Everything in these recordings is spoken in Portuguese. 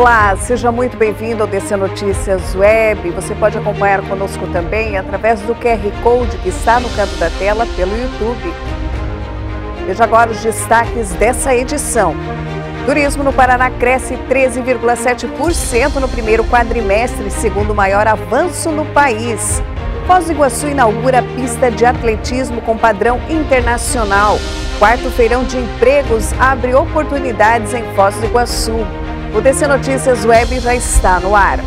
Olá, seja muito bem-vindo ao DC Notícias Web. Você pode acompanhar conosco também através do QR Code que está no canto da tela pelo YouTube. Veja agora os destaques dessa edição. Turismo no Paraná cresce 13,7% no primeiro quadrimestre, segundo maior avanço no país. Foz do Iguaçu inaugura pista de atletismo com padrão internacional. Quarto feirão de empregos abre oportunidades em Foz do Iguaçu. O DC Notícias Web já está no ar.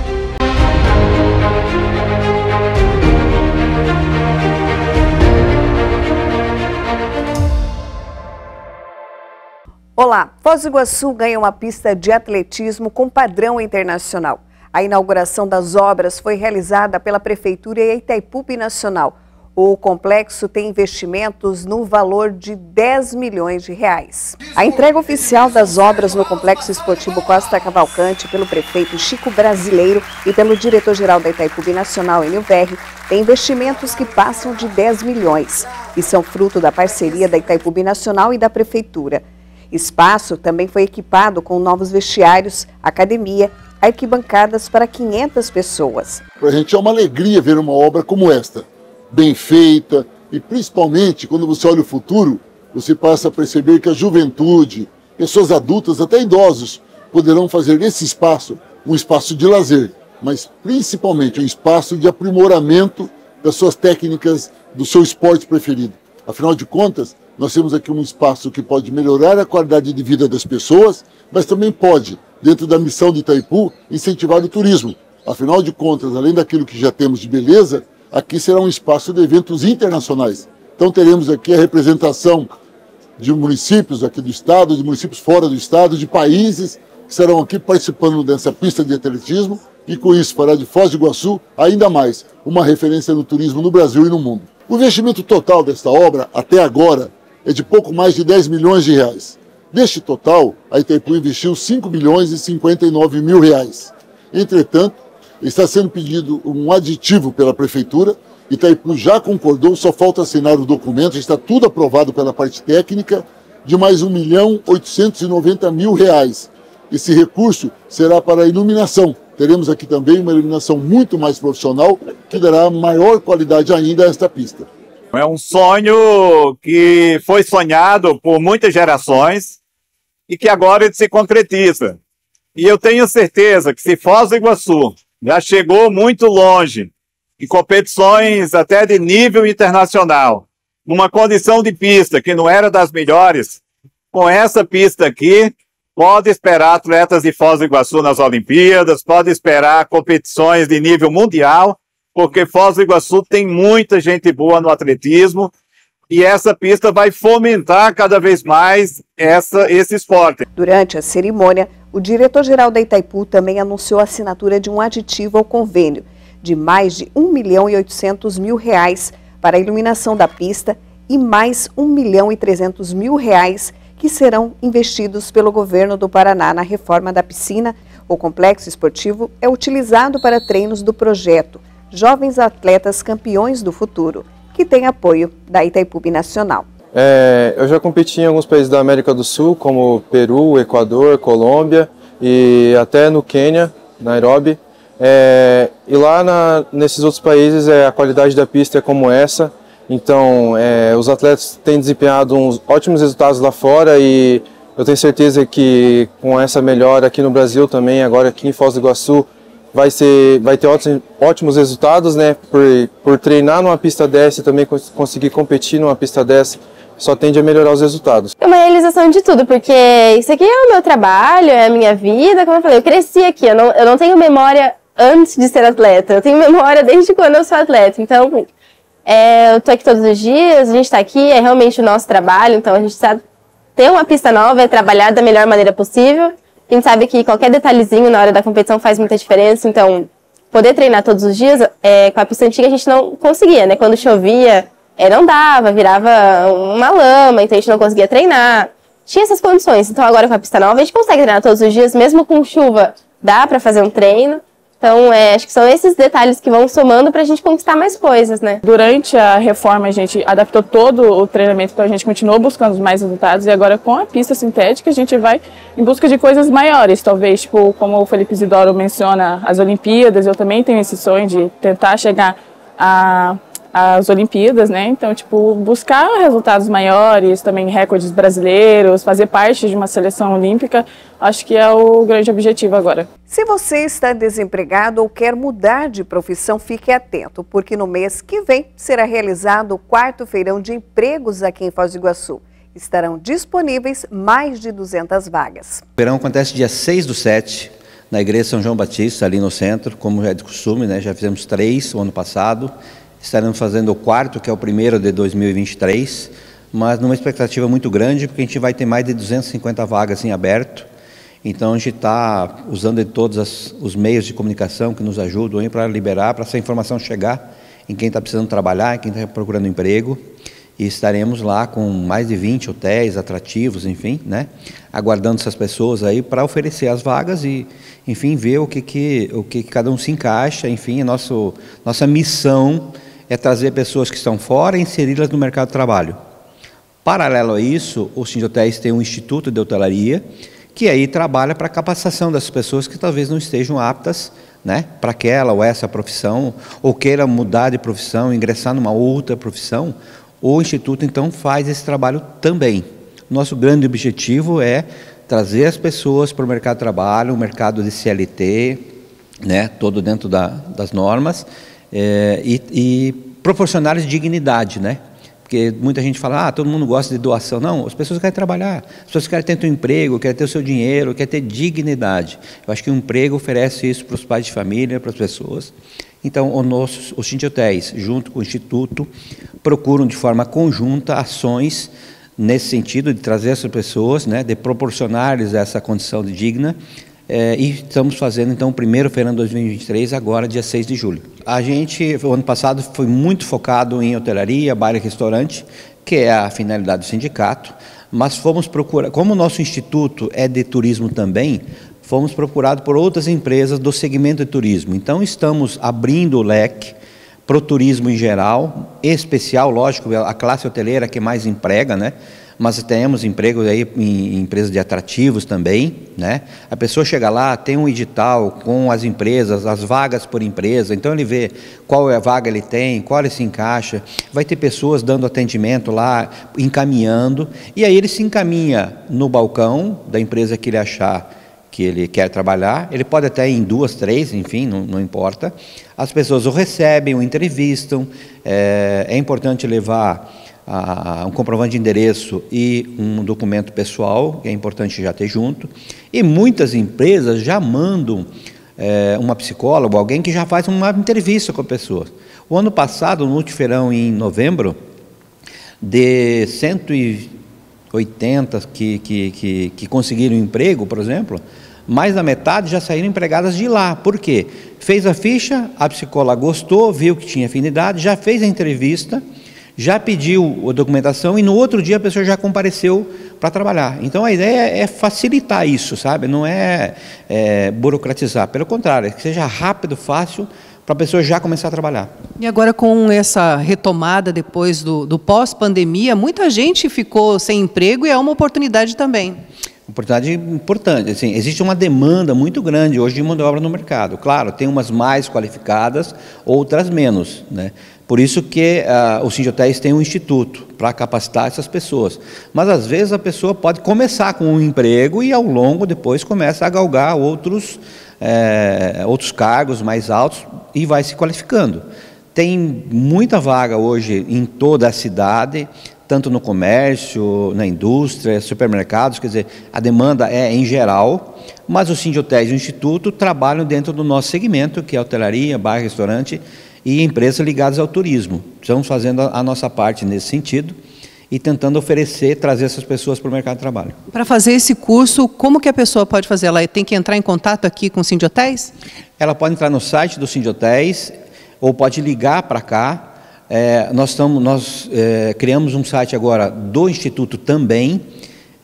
Olá, Foz do Iguaçu ganha uma pista de atletismo com padrão internacional. A inauguração das obras foi realizada pela Prefeitura e Itaipu Nacional. O complexo tem investimentos no valor de 10 milhões de reais. A entrega oficial das obras no Complexo Esportivo Costa Cavalcante pelo prefeito Chico Brasileiro e pelo diretor-geral da Itaipu Nacional, Verri, tem investimentos que passam de 10 milhões e são fruto da parceria da Itaipu Nacional e da prefeitura. Espaço também foi equipado com novos vestiários, academia, arquibancadas para 500 pessoas. Para a gente é uma alegria ver uma obra como esta bem feita e principalmente quando você olha o futuro, você passa a perceber que a juventude, pessoas adultas, até idosos, poderão fazer desse espaço um espaço de lazer, mas principalmente um espaço de aprimoramento das suas técnicas, do seu esporte preferido. Afinal de contas, nós temos aqui um espaço que pode melhorar a qualidade de vida das pessoas, mas também pode, dentro da missão de Itaipu, incentivar o turismo. Afinal de contas, além daquilo que já temos de beleza, aqui será um espaço de eventos internacionais. Então teremos aqui a representação de municípios aqui do estado, de municípios fora do estado, de países que serão aqui participando dessa pista de atletismo e com isso fará de Foz do Iguaçu ainda mais uma referência no turismo no Brasil e no mundo. O investimento total desta obra até agora é de pouco mais de 10 milhões de reais. Deste total, a Itaipu investiu 5 milhões e 59 mil reais. Entretanto, Está sendo pedido um aditivo pela Prefeitura. Itaipu já concordou, só falta assinar o documento, está tudo aprovado pela parte técnica, de mais 1 milhão 890 mil reais. Esse recurso será para a iluminação. Teremos aqui também uma iluminação muito mais profissional, que dará maior qualidade ainda a esta pista. É um sonho que foi sonhado por muitas gerações e que agora se concretiza. E eu tenho certeza que se Foz do Iguaçu já chegou muito longe, em competições até de nível internacional, numa condição de pista que não era das melhores, com essa pista aqui, pode esperar atletas de Foz do Iguaçu nas Olimpíadas, pode esperar competições de nível mundial, porque Foz do Iguaçu tem muita gente boa no atletismo e essa pista vai fomentar cada vez mais essa, esse esporte. Durante a cerimônia, o diretor-geral da Itaipu também anunciou a assinatura de um aditivo ao convênio de mais de 1 milhão e 800 mil reais para a iluminação da pista e mais 1 milhão e 300 mil reais que serão investidos pelo governo do Paraná na reforma da piscina. O complexo esportivo é utilizado para treinos do projeto Jovens Atletas Campeões do Futuro, que tem apoio da Itaipu Nacional. É, eu já competi em alguns países da América do Sul, como Peru, Equador, Colômbia e até no Quênia, Nairobi. É, e lá na, nesses outros países é, a qualidade da pista é como essa, então é, os atletas têm desempenhado uns ótimos resultados lá fora e eu tenho certeza que com essa melhora aqui no Brasil também, agora aqui em Foz do Iguaçu, vai, ser, vai ter ótimos, ótimos resultados, né? Por, por treinar numa pista dessa e também conseguir competir numa pista dessa só tende a melhorar os resultados. É uma realização de tudo, porque isso aqui é o meu trabalho, é a minha vida, como eu falei, eu cresci aqui, eu não, eu não tenho memória antes de ser atleta, eu tenho memória desde quando eu sou atleta, então é, eu tô aqui todos os dias, a gente está aqui, é realmente o nosso trabalho, então a gente sabe ter uma pista nova é trabalhar da melhor maneira possível, a gente sabe que qualquer detalhezinho na hora da competição faz muita diferença, então poder treinar todos os dias, é, com a pista antiga a gente não conseguia, né, quando chovia, é, não dava, virava uma lama, então a gente não conseguia treinar. Tinha essas condições. Então agora com a pista nova a gente consegue treinar todos os dias, mesmo com chuva, dá para fazer um treino. Então, é, acho que são esses detalhes que vão somando para a gente conquistar mais coisas, né? Durante a reforma, a gente adaptou todo o treinamento, então a gente continuou buscando mais resultados e agora com a pista sintética a gente vai em busca de coisas maiores, talvez, tipo, como o Felipe Isidoro menciona, as Olimpíadas, eu também tenho esse sonho de tentar chegar a as Olimpíadas, né? Então, tipo, buscar resultados maiores, também recordes brasileiros, fazer parte de uma seleção olímpica, acho que é o grande objetivo agora. Se você está desempregado ou quer mudar de profissão, fique atento, porque no mês que vem será realizado o quarto feirão de empregos aqui em Foz do Iguaçu. Estarão disponíveis mais de 200 vagas. O verão acontece dia 6 do 7, na Igreja São João Batista, ali no centro, como é de costume, né? Já fizemos três o ano passado. Estaremos fazendo o quarto, que é o primeiro de 2023, mas numa expectativa muito grande, porque a gente vai ter mais de 250 vagas em aberto. Então a gente está usando de todos as, os meios de comunicação que nos ajudam para liberar, para essa informação chegar em quem está precisando trabalhar, em quem está procurando emprego. E estaremos lá com mais de 20 hotéis atrativos, enfim, né? Aguardando essas pessoas aí para oferecer as vagas e, enfim, ver o que, que, o que, cada um se encaixa. Enfim, a nosso, nossa missão é trazer pessoas que estão fora e inseri-las no mercado de trabalho. Paralelo a isso, o Sindihotéis tem um instituto de hotelaria que aí trabalha para a capacitação das pessoas que talvez não estejam aptas né, para aquela ou essa profissão, ou queira mudar de profissão, ingressar numa outra profissão. O Instituto, então, faz esse trabalho também. Nosso grande objetivo é trazer as pessoas para o mercado de trabalho, o mercado de CLT, né, todo dentro da, das normas, é, e, e proporcionar dignidade, né? Porque muita gente fala, ah, todo mundo gosta de doação. Não, as pessoas querem trabalhar, as pessoas querem ter um emprego, querem ter o seu dinheiro, querem ter dignidade. Eu acho que o emprego oferece isso para os pais de família, para as pessoas. Então, o nosso, os Hotéis, junto com o Instituto, procuram de forma conjunta ações nesse sentido de trazer essas pessoas, né, de proporcionar-lhes essa condição digna, é, e estamos fazendo então o primeiro feirão 2023, agora dia 6 de julho. A gente, o ano passado, foi muito focado em hotelaria, bar e restaurante, que é a finalidade do sindicato, mas fomos procurar, como o nosso instituto é de turismo também, fomos procurados por outras empresas do segmento de turismo. Então estamos abrindo o leque para o turismo em geral, especial, lógico, a classe hoteleira que mais emprega, né? Mas temos empregos aí em empresas de atrativos também, né? A pessoa chega lá, tem um edital com as empresas, as vagas por empresa, então ele vê qual é a vaga ele tem, qual ele se encaixa, vai ter pessoas dando atendimento lá, encaminhando, e aí ele se encaminha no balcão da empresa que ele achar que ele quer trabalhar, ele pode até ir em duas, três, enfim, não, não importa. As pessoas o recebem, o entrevistam, é, é importante levar um comprovante de endereço e um documento pessoal, que é importante já ter junto. E muitas empresas já mandam é, uma psicóloga, alguém que já faz uma entrevista com a pessoa. O ano passado, no Multiferão, em novembro, de 180 que, que, que, que conseguiram emprego, por exemplo, mais da metade já saíram empregadas de lá. Por quê? Fez a ficha, a psicóloga gostou, viu que tinha afinidade, já fez a entrevista já pediu a documentação e no outro dia a pessoa já compareceu para trabalhar. Então a ideia é facilitar isso, sabe? Não é, é burocratizar, pelo contrário, é que seja rápido, fácil para a pessoa já começar a trabalhar. E agora com essa retomada depois do, do pós-pandemia, muita gente ficou sem emprego e é uma oportunidade também. Oportunidade importante. Assim, existe uma demanda muito grande hoje de mão de obra no mercado. Claro, tem umas mais qualificadas, outras menos. Né? Por isso que uh, os Sinjotéis têm um instituto para capacitar essas pessoas. Mas às vezes a pessoa pode começar com um emprego e ao longo depois começa a galgar outros, é, outros cargos mais altos e vai se qualificando. Tem muita vaga hoje em toda a cidade, tanto no comércio, na indústria, supermercados, quer dizer, a demanda é em geral, mas os Sinjotéis e o Instituto trabalham dentro do nosso segmento, que é hotelaria, bar, restaurante, e empresas ligadas ao turismo. Estamos fazendo a nossa parte nesse sentido e tentando oferecer, trazer essas pessoas para o mercado de trabalho. Para fazer esse curso, como que a pessoa pode fazer? Ela tem que entrar em contato aqui com o Sindiotéis? Ela pode entrar no site do Sindiotéis ou pode ligar para cá. É, nós, estamos, nós é, criamos um site agora do Instituto também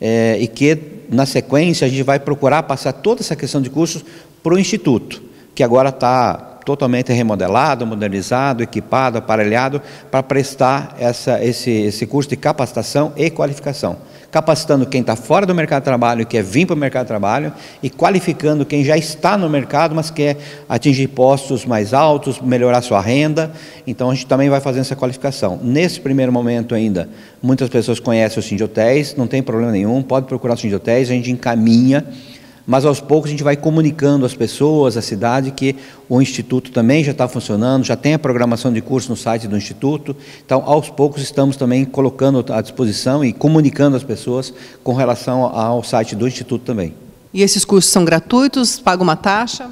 é, e que, na sequência, a gente vai procurar passar toda essa questão de cursos para o Instituto que agora está totalmente remodelado, modernizado, equipado, aparelhado para prestar essa, esse, esse curso de capacitação e qualificação capacitando quem está fora do mercado de trabalho e quer vir para o mercado de trabalho, e qualificando quem já está no mercado, mas quer atingir postos mais altos, melhorar sua renda. Então a gente também vai fazendo essa qualificação. Nesse primeiro momento ainda, muitas pessoas conhecem o Sindhotéis, não tem problema nenhum, pode procurar o Sindhotéis, a gente encaminha mas aos poucos a gente vai comunicando às pessoas, à cidade, que o Instituto também já está funcionando, já tem a programação de curso no site do Instituto. Então, aos poucos, estamos também colocando à disposição e comunicando às pessoas com relação ao site do Instituto também. E esses cursos são gratuitos? Paga uma taxa?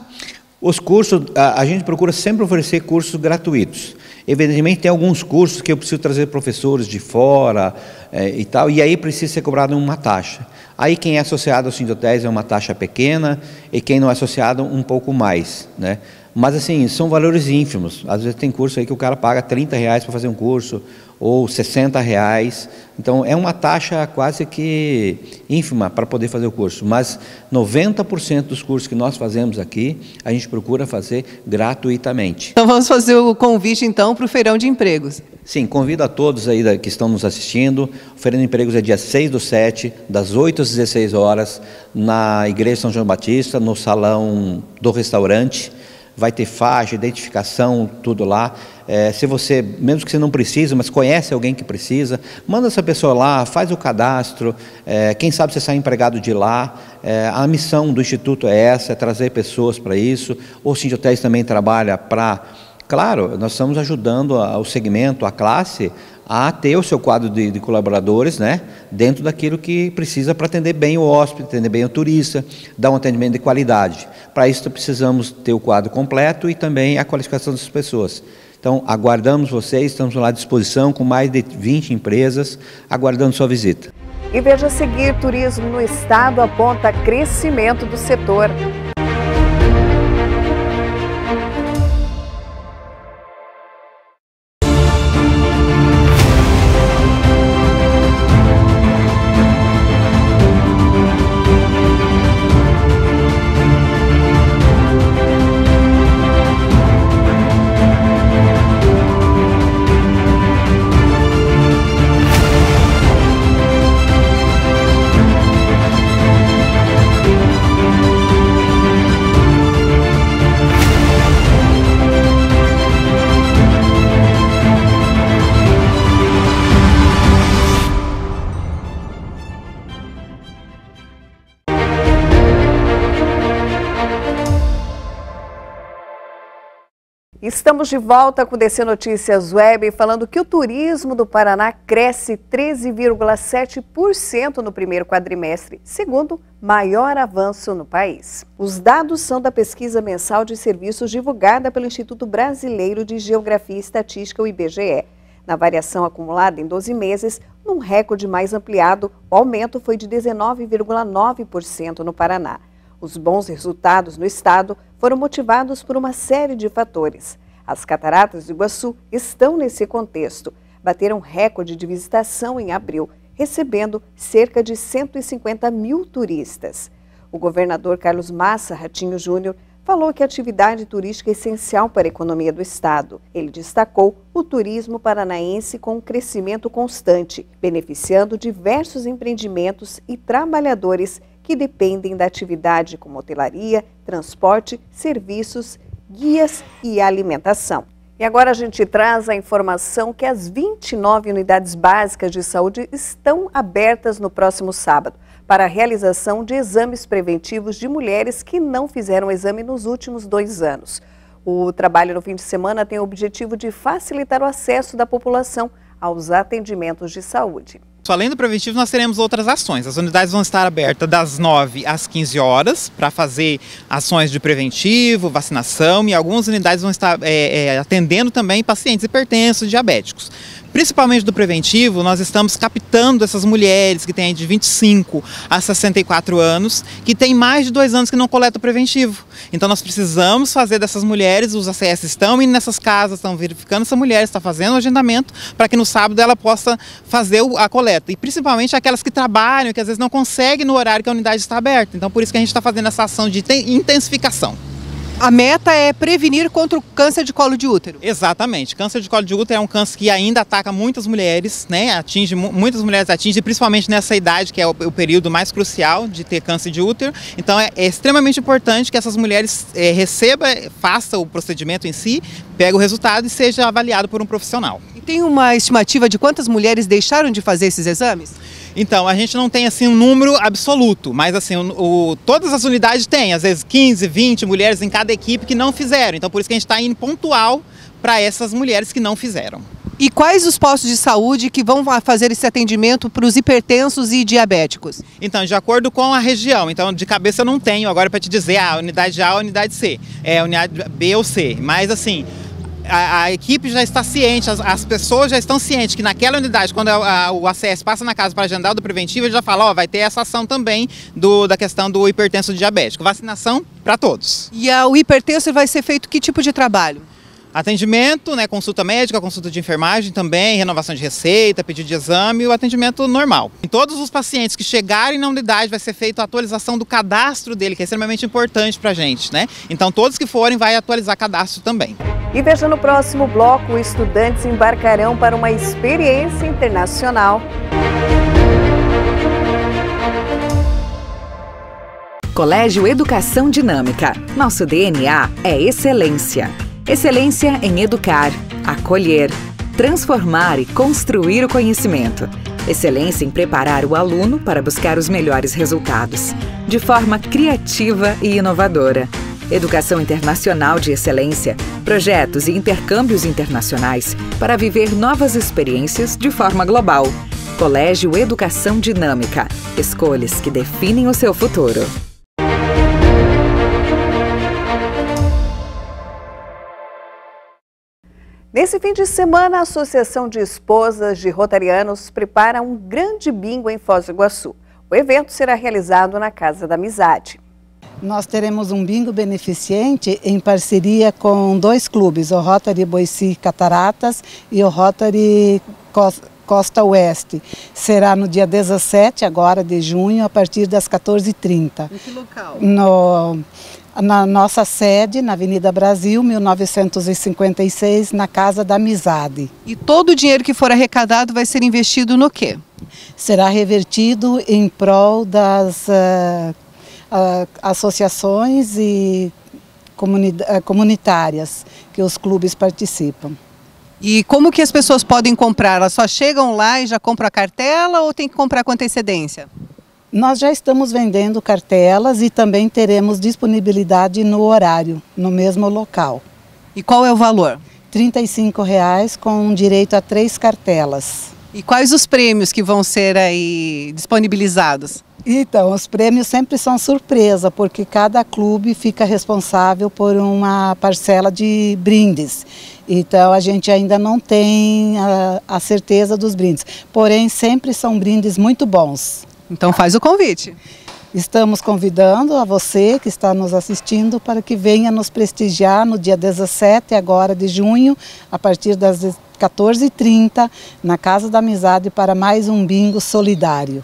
Os cursos, a, a gente procura sempre oferecer cursos gratuitos. Evidentemente, tem alguns cursos que eu preciso trazer professores de fora é, e tal, e aí precisa ser cobrado uma taxa. Aí quem é associado ao Sindotéis é uma taxa pequena e quem não é associado um pouco mais, né? Mas assim, são valores ínfimos. Às vezes tem curso aí que o cara paga 30 reais para fazer um curso, ou 60 reais. Então é uma taxa quase que ínfima para poder fazer o curso. Mas 90% dos cursos que nós fazemos aqui, a gente procura fazer gratuitamente. Então vamos fazer o convite então para o feirão de empregos. Sim, convido a todos aí que estão nos assistindo. O Feirão de Empregos é dia 6 do 7, das 8 às 16 horas, na Igreja São João Batista, no salão do restaurante. Vai ter faixa, identificação, tudo lá. É, se você, mesmo que você não precise, mas conhece alguém que precisa, manda essa pessoa lá, faz o cadastro. É, quem sabe você sai empregado de lá. É, a missão do Instituto é essa, é trazer pessoas para isso. O Sindhotéis também trabalha para Claro, nós estamos ajudando o segmento, a classe, a ter o seu quadro de, de, colaboradores né, dentro daquilo que precisa para atender bem o hóspede, atender bem o turista, dar um atendimento de qualidade. Para isso, precisamos ter o quadro completo e também a qualificação das pessoas. Então, aguardamos vocês, estamos lá à disposição com mais de 20 empresas, aguardando sua visita. E veja a seguir, turismo no estado aponta crescimento do setor. Estamos de volta com DC Notícias Web falando que o turismo do Paraná cresce 13,7% no primeiro quadrimestre, segundo maior avanço no país. Os dados são da pesquisa mensal de serviços divulgada pelo Instituto Brasileiro de Geografia e Estatística, o IBGE. Na variação acumulada em 12 meses, num recorde mais ampliado, o aumento foi de 19,9% no Paraná. Os bons resultados no estado foram motivados por uma série de fatores. As cataratas do Iguaçu estão nesse contexto. Bateram recorde de visitação em abril, recebendo cerca de 150 mil turistas. O governador Carlos Massa Ratinho Júnior falou que a atividade turística é essencial para a economia do Estado. Ele destacou o turismo paranaense com um crescimento constante, beneficiando diversos empreendimentos e trabalhadores que dependem da atividade como hotelaria, transporte, serviços, guias e alimentação. E agora a gente traz a informação que as 29 unidades básicas de saúde estão abertas no próximo sábado para a realização de exames preventivos de mulheres que não fizeram exame nos últimos dois anos. O trabalho no fim de semana tem o objetivo de facilitar o acesso da população aos atendimentos de saúde. Além do preventivo, nós teremos outras ações. As unidades vão estar abertas das 9 às 15 horas para fazer ações de preventivo, vacinação e algumas unidades vão estar é, é, atendendo também pacientes hipertensos, diabéticos principalmente do preventivo, nós estamos captando essas mulheres que têm de 25 a 64 anos, que têm mais de dois anos que não coletam preventivo. Então nós precisamos fazer dessas mulheres, os ACS estão indo nessas casas, estão verificando essa mulher, está fazendo o agendamento para que no sábado ela possa fazer a coleta. E principalmente aquelas que trabalham, que às vezes não conseguem no horário que a unidade está aberta. Então por isso que a gente está fazendo essa ação de intensificação. A meta é prevenir contra o câncer de colo de útero. Exatamente. Câncer de colo de útero é um câncer que ainda ataca muitas mulheres, né? Atinge muitas mulheres atinge, principalmente nessa idade que é o, o período mais crucial de ter câncer de útero. Então é, é extremamente importante que essas mulheres é, receba, faça o procedimento em si, pegue o resultado e seja avaliado por um profissional. E tem uma estimativa de quantas mulheres deixaram de fazer esses exames? Então, a gente não tem assim um número absoluto, mas assim, o, o, todas as unidades têm, às vezes 15, 20 mulheres em cada equipe que não fizeram. Então, por isso que a gente está indo pontual para essas mulheres que não fizeram. E quais os postos de saúde que vão fazer esse atendimento para os hipertensos e diabéticos? Então, de acordo com a região, então de cabeça eu não tenho agora para te dizer a ah, unidade A ou unidade C, é unidade B ou C, mas assim, a, a, equipe já está ciente, as, as, pessoas já estão cientes que naquela unidade, quando a, a, o ACS passa na casa para agendar o do preventivo, ele já fala, ó, vai ter essa ação também do, da questão do hipertenso diabético. Vacinação para todos. E o hipertenso vai ser feito que tipo de trabalho? Atendimento, né, consulta médica, consulta de enfermagem também, renovação de receita, pedido de exame e o atendimento normal. Em todos os pacientes que chegarem na unidade vai ser feita a atualização do cadastro dele, que é extremamente importante para a gente, né? Então todos que forem vai atualizar cadastro também. E veja no próximo bloco, estudantes embarcarão para uma experiência internacional. Colégio Educação Dinâmica. Nosso DNA é excelência. Excelência em educar, acolher, transformar e construir o conhecimento. Excelência em preparar o aluno para buscar os melhores resultados, de forma criativa e inovadora. Educação internacional de excelência, projetos e intercâmbios internacionais para viver novas experiências de forma global. Colégio Educação Dinâmica. Escolhas que definem o seu futuro. Nesse fim de semana, a Associação de Esposas de Rotarianos prepara um grande bingo em Foz do Iguaçu. O evento será realizado na Casa da Amizade. Nós teremos um bingo beneficente em parceria com dois clubes, o Rotary Boici Cataratas e o Rotary Costa Oeste. Será no dia 17 agora de junho, a partir das 14h30. Em que local? No na nossa sede, na Avenida Brasil, 1956, na Casa da Amizade. E todo o dinheiro que for arrecadado vai ser investido no quê? Será revertido em prol das uh, associações e uh, comunitárias que os clubes participam. E como que as pessoas podem comprar? Elas só chegam lá e já compram a cartela ou tem que comprar com antecedência? Nós já estamos vendendo cartelas e também teremos disponibilidade no horário, no mesmo local. E qual é o valor? R$ 35,00 com direito a três cartelas. E quais os prêmios que vão ser aí disponibilizados? Então, os prêmios sempre são surpresa, porque cada clube fica responsável por uma parcela de brindes. Então, a gente ainda não tem a, a certeza dos brindes. Porém, sempre são brindes muito bons. Então faz o convite. Estamos convidando a você que está nos assistindo para que venha nos prestigiar no dia 17 agora de junho, a partir das 14h30, na Casa da Amizade para mais um bingo solidário.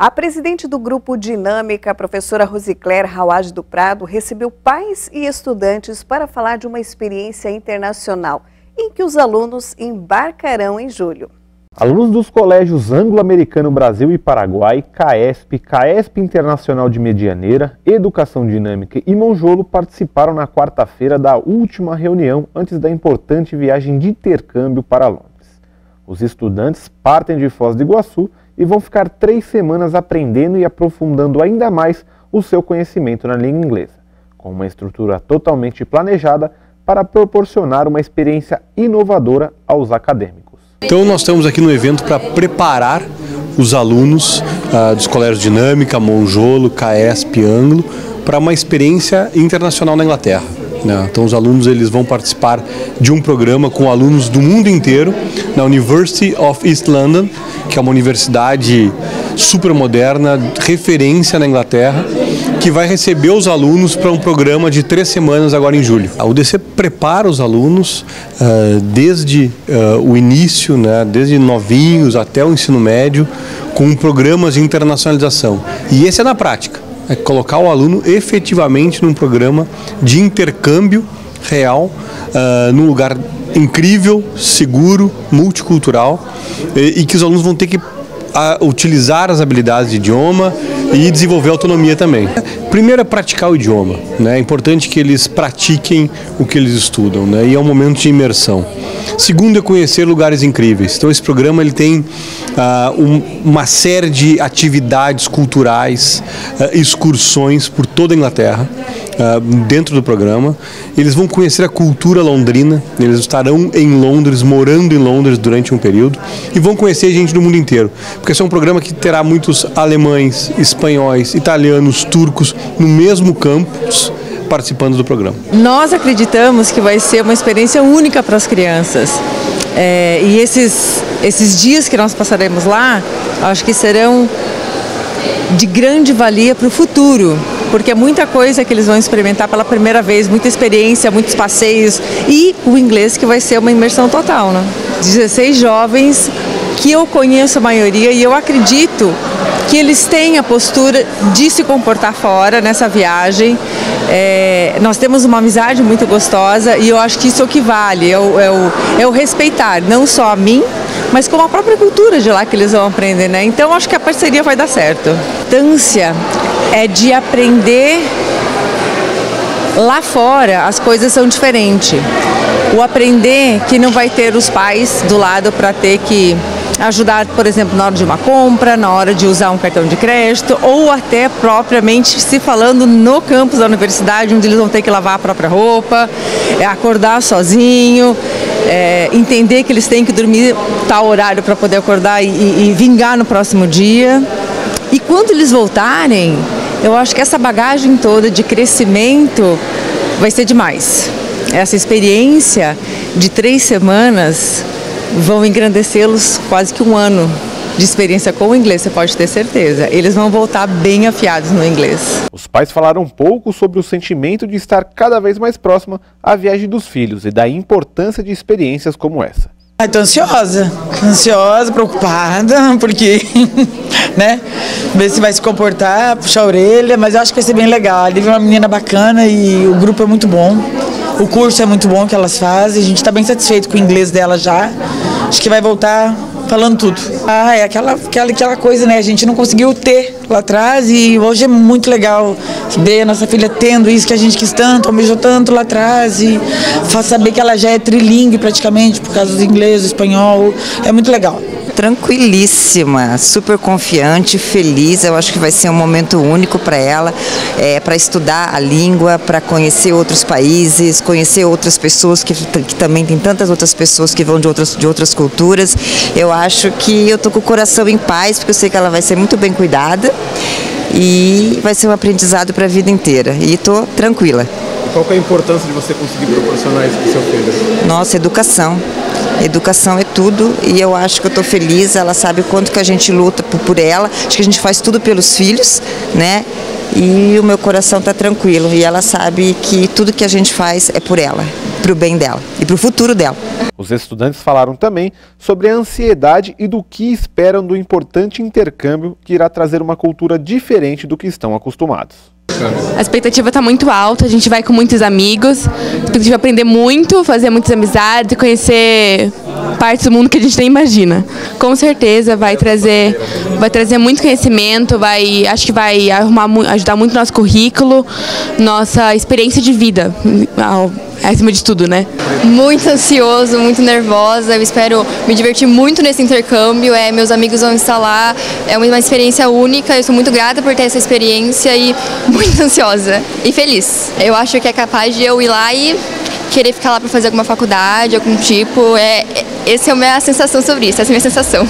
A presidente do Grupo Dinâmica, professora Rosicler Rawad do Prado, recebeu pais e estudantes para falar de uma experiência internacional em que os alunos embarcarão em julho. Alunos dos colégios Anglo-Americano Brasil e Paraguai, CAESP, CAESP Internacional de Medianeira, Educação Dinâmica e Monjolo participaram na quarta-feira da última reunião antes da importante viagem de intercâmbio para Londres. Os estudantes partem de Foz do Iguaçu e vão ficar três semanas aprendendo e aprofundando ainda mais o seu conhecimento na língua inglesa, com uma estrutura totalmente planejada para proporcionar uma experiência inovadora aos acadêmicos. Então nós estamos aqui no evento para preparar os alunos uh, dos colégios Dinâmica, Monjolo, CAESP, Anglo, para uma experiência internacional na Inglaterra. Né? Então os alunos eles vão participar de um programa com alunos do mundo inteiro na University of East London, que é uma universidade super moderna, referência na Inglaterra, que vai receber os alunos para um programa de três semanas agora em julho. A UDC prepara os alunos uh, desde uh, o início, né, desde novinhos até o ensino médio, com programas de internacionalização. E esse é na prática. É colocar o aluno efetivamente num programa de intercâmbio real, uh, num lugar incrível, seguro, multicultural e, e que os alunos vão ter que a utilizar as habilidades de idioma e desenvolver autonomia também. Primeiro é praticar o idioma, né? é importante que eles pratiquem o que eles estudam né? e é um momento de imersão. Segundo é conhecer lugares incríveis. Então esse programa ele tem uh, um, uma série de atividades culturais, uh, excursões por toda a Inglaterra. Uh, dentro do programa. Eles vão conhecer a cultura londrina, eles estarão em Londres, morando em Londres durante um período e vão conhecer gente do mundo inteiro. Porque esse é um programa que terá muitos alemães, espanhóis, italianos, turcos no mesmo campus participando do programa. Nós acreditamos que vai ser uma experiência única para as crianças. É, e esses, esses dias que nós passaremos lá, acho que serão de grande valia para o futuro, porque é muita coisa que eles vão experimentar pela primeira vez, muita experiência, muitos passeios e o inglês que vai ser uma imersão total, né? 16 jovens que eu conheço a maioria e eu acredito que eles têm a postura de se comportar fora nessa viagem. É, nós temos uma amizade muito gostosa e eu acho que isso é o que vale, é o, é o, é o respeitar não só a mim, mas como a própria cultura de lá que eles vão aprender, né? Então acho que a parceria vai dar certo. Tância é de aprender lá fora as coisas são diferentes. O aprender que não vai ter os pais do lado para ter que ajudar, por exemplo, na hora de uma compra, na hora de usar um cartão de crédito ou até propriamente se falando no campus da universidade, onde eles vão ter que lavar a própria roupa, é, acordar sozinho, é, entender que eles têm que dormir tal horário para poder acordar e, e, e vingar no próximo dia. E quando eles voltarem, eu acho que essa bagagem toda de crescimento vai ser demais. Essa experiência de três semanas vão engrandecê-los quase que um ano de experiência com o inglês, você pode ter certeza. Eles vão voltar bem afiados no inglês. Os pais falaram um pouco sobre o sentimento de estar cada vez mais próxima à viagem dos filhos e da importância de experiências como essa. Estou ansiosa, ansiosa, preocupada, porque, né, ver se vai se comportar, puxar a orelha, mas eu acho que vai ser bem legal. A Lívia é uma menina bacana e o grupo é muito bom. O curso é muito bom que elas fazem, a gente está bem satisfeito com o inglês dela já. Acho que vai voltar falando tudo. Ah, é aquela, aquela, aquela coisa, né? A gente não conseguiu ter lá atrás e hoje é muito legal ver a nossa filha tendo isso que a gente quis tanto, almejou tanto lá atrás e saber que ela já é trilingue praticamente por causa do inglês, do espanhol. É muito legal tranquilíssima, super confiante, feliz. Eu acho que vai ser um momento único para ela, é, para estudar a língua, para conhecer outros países, conhecer outras pessoas, que, que também tem tantas outras pessoas que vão de outras, de outras culturas. Eu acho que eu tô com o coração em paz, porque eu sei que ela vai ser muito bem cuidada e vai ser um aprendizado para a vida inteira. E estou tranquila. Qual é a importância de você conseguir proporcionar isso para o seu filho? Nossa, educação. Educação é tudo e eu acho que eu estou feliz. Ela sabe o quanto que a gente luta por ela. Acho que a gente faz tudo pelos filhos, né? E o meu coração está tranquilo. E ela sabe que tudo que a gente faz é por ela, para o bem dela e para o futuro dela. Os estudantes falaram também sobre a ansiedade e do que esperam do importante intercâmbio que irá trazer uma cultura diferente do que estão acostumados. A expectativa está muito alta, a gente vai com muitos amigos, a expectativa é aprender muito, fazer muitas amizades, conhecer partes do mundo que a gente nem imagina. Com certeza vai trazer, vai trazer muito conhecimento, vai, acho que vai arrumar, ajudar muito nosso currículo, nossa experiência de vida acima de tudo, né? Muito ansioso, muito nervosa. Eu espero me divertir muito nesse intercâmbio. É, meus amigos vão estar lá. É uma experiência única. Eu sou muito grata por ter essa experiência e muito ansiosa e feliz. Eu acho que é capaz de eu ir lá e querer ficar lá para fazer alguma faculdade, algum tipo. É, essa é a minha sensação sobre isso. Essa é a minha sensação.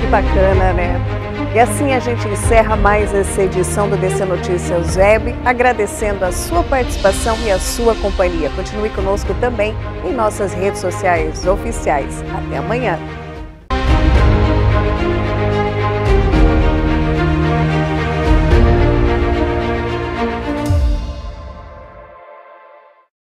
Que bacana, né? E assim a gente encerra mais essa edição do DC Notícias Web, agradecendo a sua participação e a sua companhia. Continue conosco também em nossas redes sociais oficiais. Até amanhã.